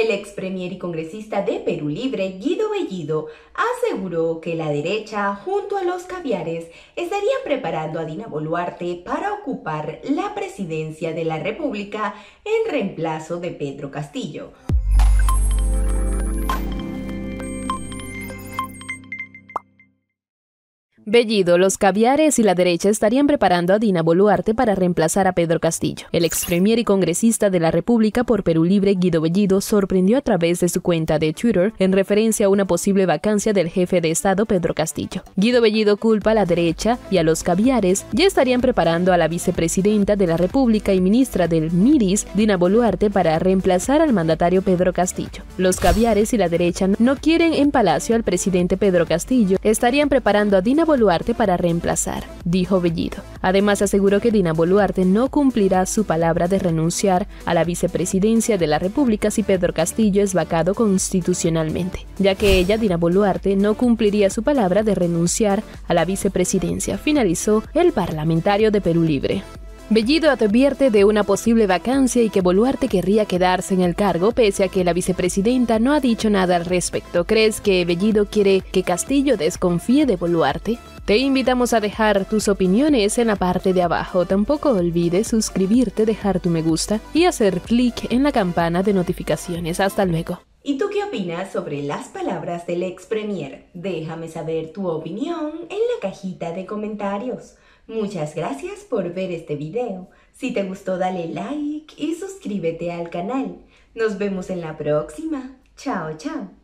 El ex premier y congresista de Perú Libre, Guido Bellido, aseguró que la derecha, junto a los caviares, estarían preparando a Dina Boluarte para ocupar la presidencia de la República en reemplazo de Pedro Castillo. Bellido, los caviares y la derecha estarían preparando a Dina Boluarte para reemplazar a Pedro Castillo. El ex premier y congresista de la República por Perú Libre, Guido Bellido, sorprendió a través de su cuenta de Twitter en referencia a una posible vacancia del jefe de Estado, Pedro Castillo. Guido Bellido culpa a la derecha y a los caviares ya estarían preparando a la vicepresidenta de la República y ministra del MIRIS, Dina Boluarte, para reemplazar al mandatario Pedro Castillo. Los caviares y la derecha no quieren en Palacio al presidente Pedro Castillo, estarían preparando a Dina Boluarte para reemplazar, dijo Bellido. Además aseguró que Dina Boluarte no cumplirá su palabra de renunciar a la vicepresidencia de la República si Pedro Castillo es vacado constitucionalmente, ya que ella, Dina Boluarte, no cumpliría su palabra de renunciar a la vicepresidencia, finalizó el parlamentario de Perú Libre. Bellido advierte de una posible vacancia y que Boluarte querría quedarse en el cargo pese a que la vicepresidenta no ha dicho nada al respecto. ¿Crees que Bellido quiere que Castillo desconfíe de Boluarte? Te invitamos a dejar tus opiniones en la parte de abajo. Tampoco olvides suscribirte, dejar tu me gusta y hacer clic en la campana de notificaciones. Hasta luego. ¿Y tú qué opinas sobre las palabras del ex premier? Déjame saber tu opinión en la cajita de comentarios. Muchas gracias por ver este video. Si te gustó dale like y suscríbete al canal. Nos vemos en la próxima. Chao, chao.